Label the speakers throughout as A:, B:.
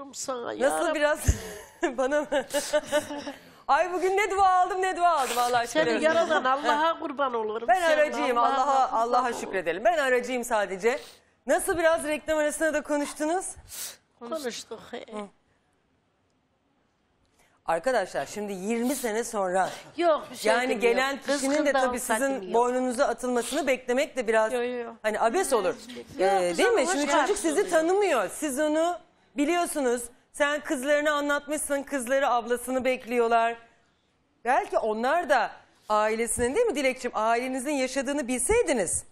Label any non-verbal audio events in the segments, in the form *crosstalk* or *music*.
A: olurum sana.
B: Nasıl
A: Rabbi.
B: biraz *laughs* bana mı? *laughs* Ay bugün ne dua aldım ne dua aldım Allah aşkına.
A: Seni yaradan Allah'a kurban olurum.
B: Ben aracıyım
A: Allah'a
B: Allah'a şükredelim. Ben aracıyım sadece. Nasıl biraz reklam arasında da konuştunuz?
A: Konuştuk.
B: Arkadaşlar şimdi 20 sene sonra
A: Yok bir şey
B: yani
A: demiyorum.
B: gelen kişinin de
A: Kızgından
B: tabii sizin
A: yok.
B: boynunuza atılmasını beklemek de biraz
A: Yo, yo,
B: hani abes olur. Ee,
A: Yok,
B: değil mi?
A: hoş
B: Şimdi
A: geldin
B: çocuk sizi
A: oluyor.
B: tanımıyor. Siz onu biliyorsunuz. Sen kızlarını anlatmışsın. Kızları ablasını bekliyorlar. Belki onlar da ailesinin değil mi Dilekçim? Ailenizin yaşadığını bilseydiniz.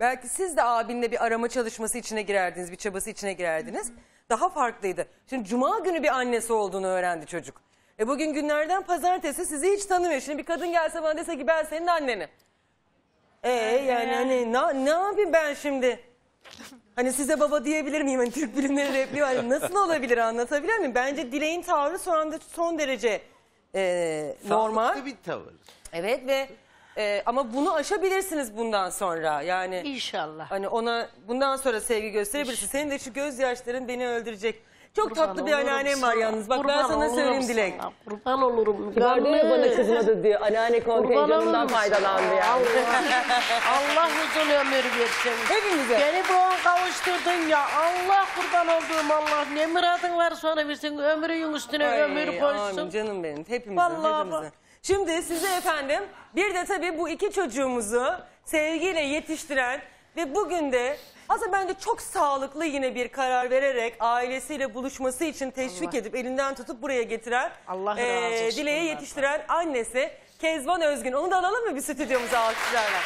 B: Belki siz de abinle bir arama çalışması içine girerdiniz, bir çabası içine girerdiniz. Daha farklıydı. Şimdi cuma günü bir annesi olduğunu öğrendi çocuk. E bugün günlerden pazartesi sizi hiç tanımıyor. Şimdi bir kadın gelse bana dese ki ben senin annenim. E yani hani ne, ne yapayım ben şimdi? Hani size baba diyebilir miyim? Hani Türk bilimleri repliği var. Nasıl olabilir anlatabilir miyim? Bence Dilek'in tavrı şu anda son derece e, normal.
C: Sağlıklı bir tavır.
B: Evet ve e, ama bunu aşabilirsiniz bundan sonra. Yani
A: İnşallah.
B: hani ona bundan sonra sevgi gösterebilirsin. Senin de şu gözyaşların beni öldürecek. Çok
A: Kurban
B: tatlı bir
A: olurum
B: anneannem var
A: sana.
B: yalnız. Bak ben
A: Kurban
B: sana
A: olurum
B: söyleyeyim Dilek.
A: sana. Kurban olurum.
B: Ya bana kızmadı diyor. Anneanne kontenjanından faydalandı
A: sana.
B: yani.
A: Allah, Allah uzun ömür versin.
B: Hepimize.
A: Beni bu an kavuşturdun ya. Allah kurban olduğum Allah. Ne muradın var sonra versin. Ömrün üstüne
B: Ay,
A: ömür
B: Amin
A: koysun.
B: canım benim. Hepimizin,
A: Vallahi
B: hepimizin.
A: bak.
B: Şimdi size efendim bir de tabii bu iki çocuğumuzu sevgiyle yetiştiren ve bugün de aslında bence çok sağlıklı yine bir karar vererek ailesiyle buluşması için teşvik edip elinden tutup buraya getiren
A: Allah
B: Dile'yi
A: onlardan.
B: yetiştiren annesi Kezban Özgün. Onu da alalım mı bir stüdyomuza alkışlarla?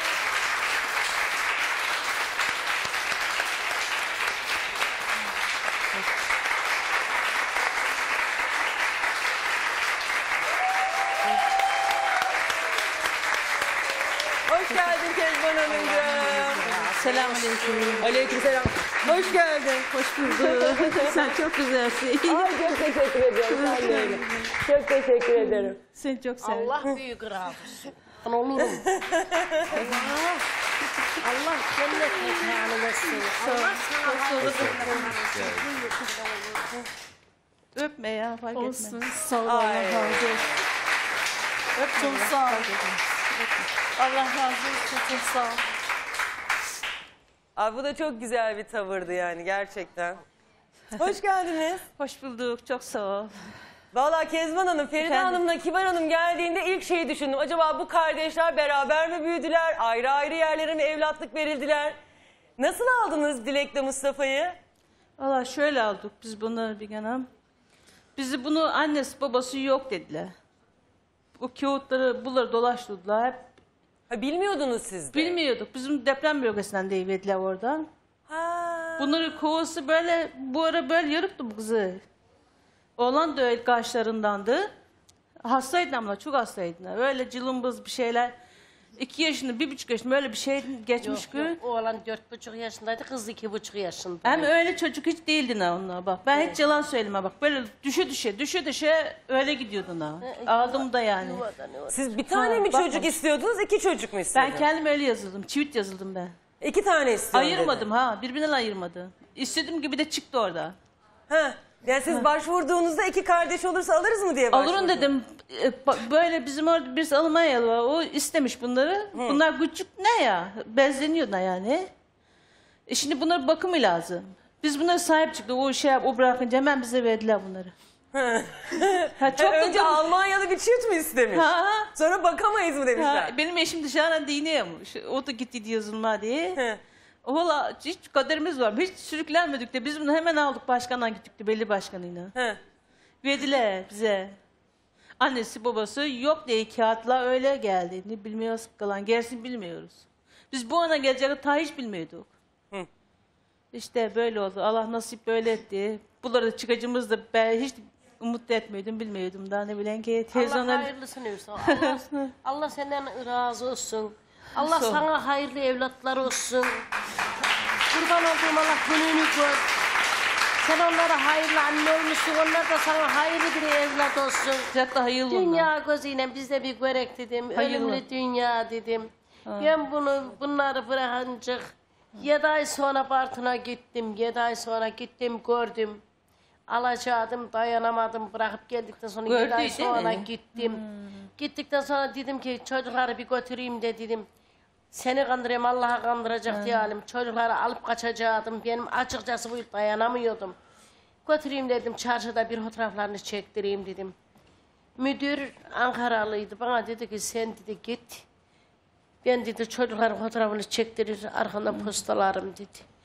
B: Hoş geldin Kezban Hanımcığım.
D: Selamünaleyküm.
B: Aleykümselam. Hoş geldin.
D: Hoş bulduk. *laughs* Sen çok güzelsin.
B: Ay çok teşekkür ediyorum. Sen de öyle. Çok teşekkür ederim.
D: Seni çok seviyorum.
A: Allah büyük razı olsun. Ben olurum. Allah, *laughs* Allah cennet mekanı versin. Allah sana hayırlı
D: Öpme ya fark
E: Olsun.
D: etme.
E: Sağ ol. Allah
B: Ay.
E: razı olsun. Çok sağ ol. Allah razı olsun. Çok sağ ol.
B: Abi bu da çok güzel bir tavırdı yani gerçekten. Hoş geldiniz. *laughs*
D: Hoş bulduk. Çok sağ ol.
B: Vallahi Kezban Hanım, Feride
D: Efendim?
B: Hanım'la Kibar Hanım geldiğinde ilk şeyi düşündüm. Acaba bu kardeşler beraber mi büyüdüler? Ayrı ayrı yerlere mi evlatlık verildiler? Nasıl aldınız Dilek'le Mustafa'yı?
D: Valla şöyle aldık biz bunu bir yanım. Bizi bunu annesi babası yok dediler. O kağıtları bunları dolaştırdılar. Hep
B: Ha, bilmiyordunuz siz de.
D: bilmiyorduk. Bizim deprem bölgesinden deyiverdiler oradan.
B: Ha.
D: Bunları kovası böyle bu ara böyle yarıptı bu kızı. Oğlan da öyle kaşlarındandı. Hastaydı ama çok hastaydı. Öyle cılımbız bir şeyler. İki yaşında, bir buçuk yaşında böyle bir şey geçmiş
A: Yok,
D: ki.
A: yok. Oğlan dört buçuk yaşındaydı, kız iki buçuk yaşında.
D: Hem öyle çocuk hiç değildi ne onunla bak. Ben hiç yalan söyleme bak. Böyle düşe düşe, düşe düşe öyle gidiyordu ne. Aldım da yani.
A: Yuvadan yuvadan.
B: Siz bir tane
D: Ha,
B: mi
D: bakmamış.
B: çocuk istiyordunuz, iki çocuk mu istiyordunuz?
D: Ben kendim öyle yazıldım. Çivit yazıldım ben.
B: İki tane istiyorum
D: Ayırmadım
B: dedi.
D: ha. Birbirinden ayırmadı. İstediğim gibi de çıktı orada.
B: Ha. Yani siz başvurduğunuzda iki kardeş olursa alırız mı diye başvurdunuz.
D: Alırım dedim. E, ba- Böyle bizim orada birisi Almanyalı var. O istemiş bunları. Bunlar küçük ne ya? Bezleniyor da yani. E şimdi bunlara bakımı lazım. Biz bunlara sahip çıktık. O şey yap, o bırakınca hemen bize verdiler bunları. ha, *laughs* çok da
B: önce Almanyalı bir çift mi istemiş?
D: Ha, ha.
B: Sonra bakamayız mı demişler?
D: Ha, benim eşim dışarıdan dinliyormuş. O da gitti yazılma diye.
B: He.
D: Valla hiç kaderimiz var. Hiç sürüklenmedik de biz bunu hemen aldık başkandan gittik de belli başkanıyla.
B: He.
D: Verdiler bize. Annesi babası yok diye kağıtla öyle geldi. Ne bilmiyoruz kalan gerisini bilmiyoruz. Biz bu ana geleceğini ta hiç bilmiyorduk.
B: Hı.
D: İşte böyle oldu. Allah nasip böyle etti. Bunları da çıkacağımız da ben hiç umut etmiyordum, bilmiyordum daha ne bileyim ki
A: Allah
D: televizyonda
A: hayırlısını versin. *laughs* Allah, Allah senden razı olsun. Allah
D: ol.
A: sana hayırlı evlatlar olsun. Kurban olduğum Allah gününü gör. Sen onlara hayırlı anne olmuşsun. Onlar da sana hayırlı bir evlat olsun.
D: hatta hayırlı.
A: Dünya gözüyle biz de bir görek dedim.
D: Hayırlı.
A: Ölümlü dünya dedim. Ben bunu bunları bırakınca yedi ay sonra Bartın'a gittim. Yedi ay sonra gittim gördüm. alacaktım dayanamadım bırakıp geldikten sonra
D: Gördü
A: bir ay sonra
D: mi?
A: gittim. Gittikten sonra dedim ki çocukları bir götüreyim de dedim. Seni kandırayım Allah'a kandıracak diyelim. Çocukları alıp kaçacaktım. Benim açıkçası bu dayanamıyordum. Götüreyim dedim çarşıda bir fotoğraflarını çektireyim dedim. Müdür Ankaralıydı. Bana dedi ki sen dedi git. Ben dedi çocukların fotoğrafını çektirir arkandan postalarım dedi.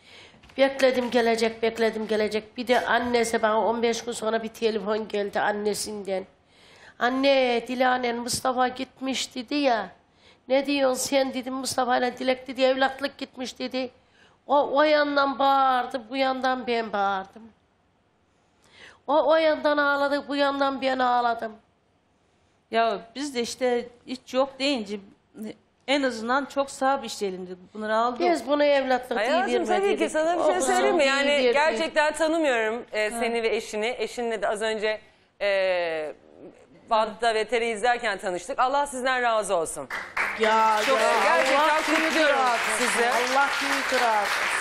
A: Bekledim gelecek, bekledim gelecek. Bir de annesi bana 15 gün sonra bir telefon geldi annesinden. Anne Dilanen Mustafa gitmiş dedi ya. Ne diyorsun sen dedim Mustafa ile Dilek dedi evlatlık gitmiş dedi. O, o yandan bağırdı, bu yandan ben bağırdım. O, o yandan ağladı, bu yandan ben ağladım.
D: Ya biz de işte hiç yok deyince en azından çok sahip işleyelim dedik. Bunları aldık.
A: Biz bunu evlatlık diye
B: Hayatım tabii ki
A: vermedik.
B: sana bir şey
A: kızım
B: söyleyeyim mi? Yani gerçekten tanımıyorum e, seni ve eşini. Eşinle de az önce e, Bant'ta VTR'i izlerken tanıştık. Allah sizden razı olsun.
A: Ya,
B: Çok-
A: ya,
B: gerçekten
A: Allah
B: kutluyorum sizi.
A: Allah razı olsun.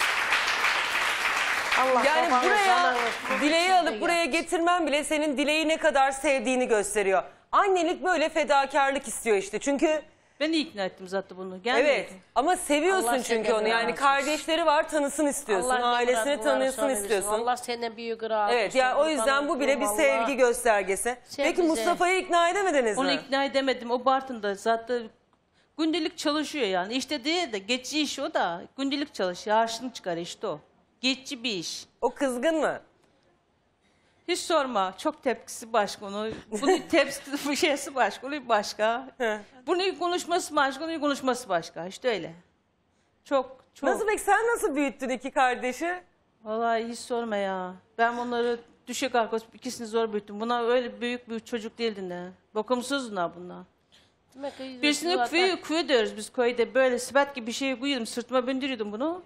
A: Allah
B: Yani
A: babanı
B: buraya
A: sana
B: dileği alıp buraya getirmem bile senin dileği ne kadar sevdiğini gösteriyor. Annelik böyle fedakarlık istiyor işte. Çünkü
D: Ben de ikna ettim zaten bunu. Gelmedi.
B: evet ama seviyorsun
A: Allah
B: çünkü
A: senden
B: onu. Yani
A: olsun.
B: kardeşleri var tanısın istiyorsun.
A: Allah
B: ailesini
A: sonra
B: istiyorsun.
A: Allah senden büyük razı
B: Evet
A: olsun.
B: yani o yüzden bu bile bir
A: olduğum
B: sevgi göstergesi. Peki Mustafa'yı ikna edemediniz
D: Onu
B: mi?
D: ikna edemedim. O Bartın'da zaten gündelik çalışıyor yani. İşte değil de geçici iş o da. Gündelik çalışıyor. Harçlığını çıkar işte o. Geçici bir iş.
B: O kızgın mı?
D: Hiç sorma. Çok tepkisi başka onu. Bunun *laughs* tepkisi bu şeysi başka. Onun başka. Bunun konuşması başka. Onun konuşması başka. İşte öyle. Çok çok.
B: Nasıl peki sen nasıl büyüttün iki kardeşi?
D: Vallahi hiç sorma ya. Ben bunları düşük arkadaş ikisini zor büyüttüm. Bunlar öyle büyük büyük çocuk değildi ne. Bakımsızlar bunlar. Birisini kuyu, kuyu diyoruz biz köyde. Böyle sipet gibi bir şey koyuyordum. Sırtıma bindiriyordum bunu.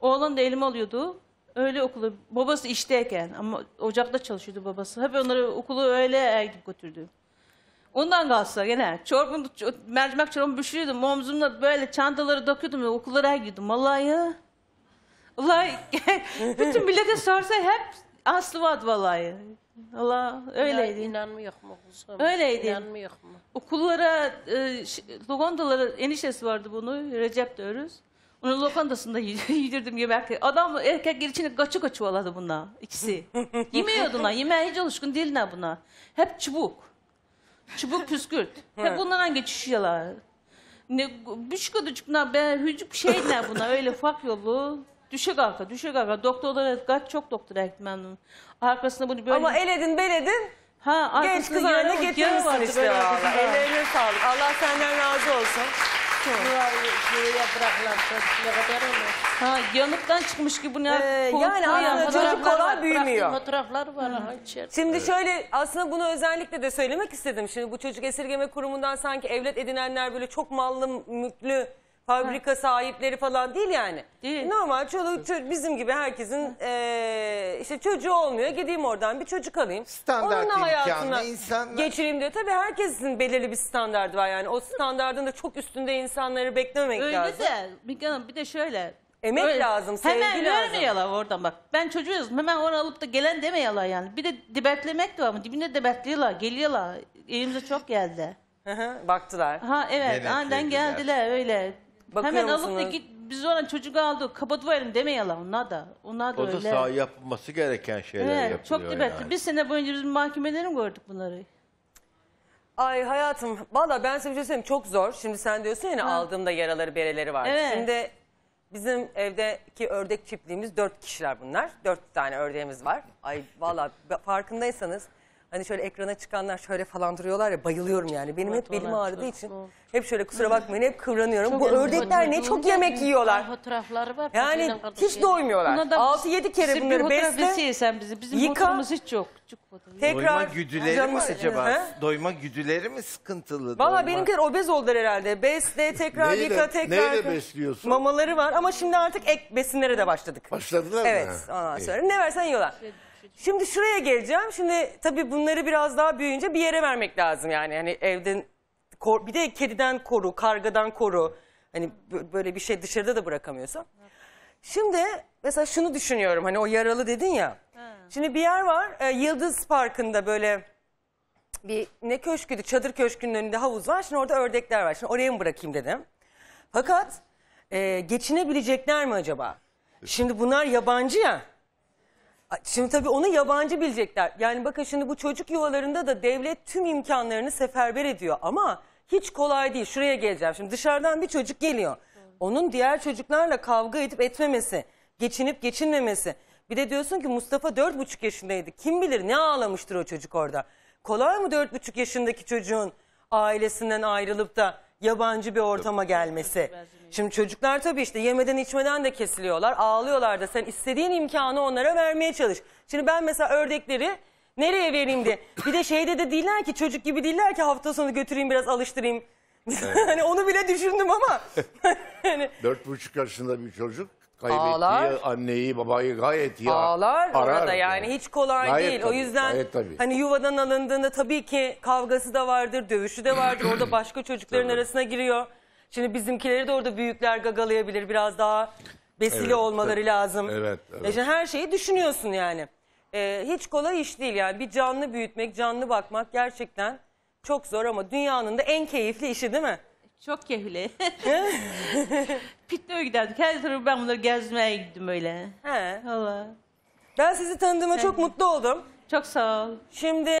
D: Oğlan da elime alıyordu. Öyle okulu. Babası işteyken ama ocakta çalışıyordu babası. Hep onları okulu öyle ergip götürdü. Ondan kalsa gene çorbanı, ço- mercimek çorbamı pişiriyordum. Omzumda böyle çantaları dokuyordum ve okullara gidiyordum. Vallahi ya. Vallahi *laughs* bütün millete sorsa hep aslı vardı vallahi. Allah öyleydi.
A: İnanmıyor mu kuzum?
D: Öyleydi.
A: İnanmıyor mu?
D: Okullara, e, ş- lokantalara eniştesi vardı bunu, Recep diyoruz. Onun lokandasında *laughs* yedirdim yemek. Adam erkek içine kaçı kaçı oladı bunlar ikisi. *laughs* Yemiyordular, yemeğe hiç alışkın değiller buna. Hep çubuk. Çubuk püskürt. Hep bunlardan geçişiyorlar. Ne, büşküdücükler, be, hücük şeyler buna öyle ufak yolu. Düşe kalka, düşe kalka. Doktorlara kaç çok doktora gittim ben. onun. Arkasında bunu böyle...
B: Ama eledin beledin
D: ha,
B: genç
D: arkasında
B: kız haline
D: yara- yara
B: getirmişsin
D: vardı
B: işte
D: böyle
B: valla.
D: arkasında.
B: Ellerine sağlık. Allah senden razı olsun.
D: Ha yanıktan çıkmış gibi ne?
B: Ee, yani aslında çocuk kolay
D: var.
B: büyümüyor.
A: Bıraktığım fotoğraflar var ha içeride.
B: Şimdi şöyle aslında bunu özellikle de söylemek istedim. Şimdi bu çocuk esirgeme kurumundan sanki evlat edinenler böyle çok mallı, mülklü fabrika sahipleri falan değil yani.
D: Değil.
B: Normal çoluk ço- bizim gibi herkesin eee, işte çocuğu olmuyor. Gideyim oradan bir çocuk alayım.
C: Standart
B: Onunla hayatına
C: imkanlı insanlar.
B: geçireyim diyor. Tabii herkesin belirli bir standardı var yani. O standardın da çok üstünde insanları beklememek
D: Öyle
B: lazım.
D: de Müge Hanım bir de şöyle.
B: Emek lazım, sevgi
D: hemen
B: lazım.
D: vermiyorlar oradan bak. Ben çocuğu yazdım hemen onu alıp da gelen demiyorlar yani. Bir de debetlemek de var mı? Dibinde debetliyorlar, geliyorlar. Elimize çok geldi.
B: Hı hı, Baktılar.
D: Ha evet
C: Denetlediler.
D: aniden geldiler öyle.
B: Bakıyor
D: hemen alıp da
B: musunuz?
D: git biz ona çocuk aldık kapatıverelim demiyorlar onlar da. Onlar da
C: O da
D: öyle.
C: sağ yapılması gereken şeyler
D: Evet,
C: yapılıyor
D: çok dibetli.
C: yani.
D: Bir sene boyunca biz mahkemelerin gördük bunları.
B: Ay hayatım valla ben size bir şey söyleyeyim çok zor. Şimdi sen diyorsun ya hani aldığımda yaraları bereleri var.
D: Evet.
B: Şimdi bizim evdeki ördek çiftliğimiz dört kişiler bunlar. Dört tane ördeğimiz var. Ay valla farkındaysanız hani şöyle ekrana çıkanlar şöyle falan duruyorlar ya bayılıyorum yani. Benim hep belim ağrıdığı
A: çok
B: için hep şöyle kusura bakmayın hep kıvranıyorum. Bu
A: Çok
B: ördekler ne çok yemek yiyorlar.
A: Fotoğrafları var.
B: Yani hiç doymuyorlar.
D: Buna da
B: 6-7 kere
D: Size bir
B: bunları
D: fotoğraf
B: besle.
D: verseysen bize. Bizim
B: yıka.
D: fotoğrafımız hiç yok. Fotoğraf.
B: Tekrar
C: Doyma güdüleri mi acaba?
B: He?
C: Doyma güdüleri mi sıkıntılı?
B: Valla
C: Doyma-
B: benimkiler obez oldular herhalde. Besle, tekrar
F: Neyle-
B: yıka, tekrar
F: neyle besliyorsun?
B: Mamaları var ama şimdi artık ek besinlere de başladık.
F: Başladılar mı?
B: Evet, ondan
F: İyi.
B: sonra ne versen yiyorlar. Şimdi şuraya geleceğim. Şimdi tabii bunları biraz daha büyüyünce bir yere vermek lazım yani. Hani evden kor- bir de kediden koru, kargadan koru. Hani bö- böyle bir şey dışarıda da bırakamıyorsun. Şimdi mesela şunu düşünüyorum. Hani o yaralı dedin ya. Şimdi bir yer var e, Yıldız Parkı'nda böyle bir ne köşküydü çadır köşkünün önünde havuz var. Şimdi orada ördekler var. Şimdi oraya mı bırakayım dedim. Fakat e, geçinebilecekler mi acaba? Şimdi bunlar yabancı ya. Şimdi tabii onu yabancı bilecekler. Yani bakın şimdi bu çocuk yuvalarında da devlet tüm imkanlarını seferber ediyor. Ama hiç kolay değil. Şuraya geleceğim. Şimdi dışarıdan bir çocuk geliyor. Onun diğer çocuklarla kavga edip etmemesi, geçinip geçinmemesi. Bir de diyorsun ki Mustafa dört buçuk yaşındaydı. Kim bilir ne ağlamıştır o çocuk orada. Kolay mı dört buçuk yaşındaki çocuğun ailesinden ayrılıp da yabancı bir ortama gelmesi? Şimdi çocuklar tabii işte yemeden içmeden de kesiliyorlar. Ağlıyorlar da sen istediğin imkanı onlara vermeye çalış. Şimdi ben mesela ördekleri nereye vereyim diye. Bir de şeyde de değiller ki çocuk gibi değiller ki hafta sonu götüreyim biraz alıştırayım. *laughs* hani onu bile düşündüm ama. *laughs*
F: Dört buçuk yaşında bir çocuk kaybettiği
B: Ağlar.
F: anneyi babayı gayet iyi
B: ağlar
F: arar
B: orada yani hiç kolay
F: Gayet
B: değil. o
F: tabii,
B: yüzden
F: gayet tabii.
B: hani yuvadan alındığında tabii ki kavgası da vardır, dövüşü de vardır. Orada *clears throat* başka çocukların arasına giriyor. Şimdi bizimkileri de orada büyükler gagalayabilir. Biraz daha besile
F: Evet,
B: olmaları
F: tabii.
B: lazım.
F: Evet, evet.
B: E şimdi her şeyi düşünüyorsun yani. Ee, hiç kolay iş değil yani. Bir canlı büyütmek, canlı bakmak gerçekten çok zor ama dünyanın da en keyifli işi değil mi?
D: Çok keyifli. *laughs* Pikniğe giderdik. Her tarafı ben bunları gezmeye gittim öyle.
B: He.
D: Allah.
B: Ben sizi tanıdığıma çok mutlu oldum.
D: Çok sağ ol.
B: Şimdi